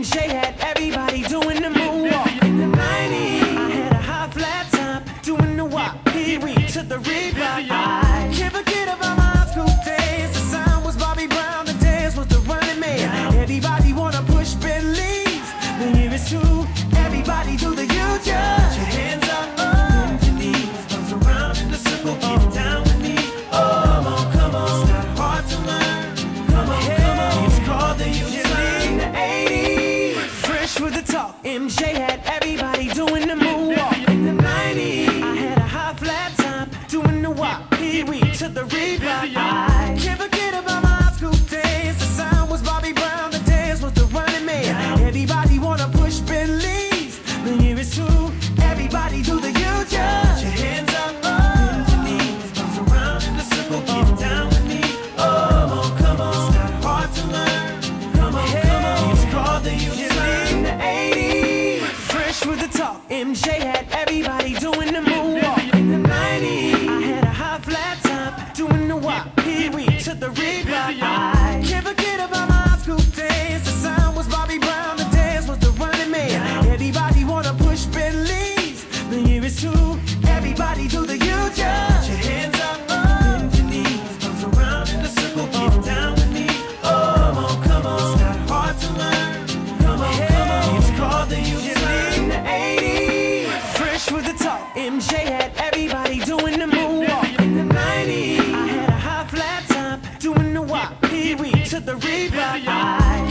MJ had everybody doing the moonwalk. In the 90s, I had a high flat top, doing the walk. Pee-wee to the rebound. I can't forget the talk. MJ had everybody doing the moonwalk. In the 90s, I had a high flat top doing the walk. Pee wee to the reebok. I can't forget talk. MJ had everybody doing the moonwalk. In the 90s, I had a hot flat top, doing the walk. Pee wee to the reebok. Can't forget about my high school. The was Bobby Brown, the dance was the running man. Everybody wanna push Bentleys, year is true. Everybody do the MJ had everybody doing the moonwalk. In the 90s, I had a high flat top doing the walk. Pee wee to the Reebok.